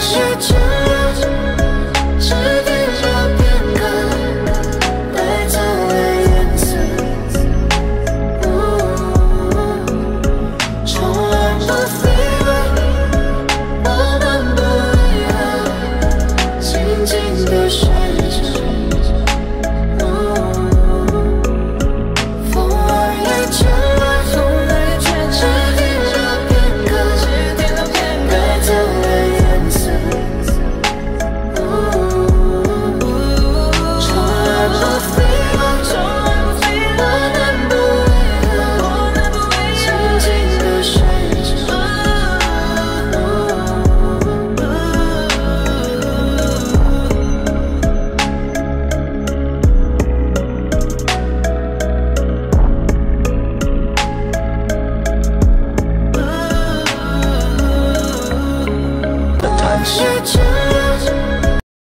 是真。世界。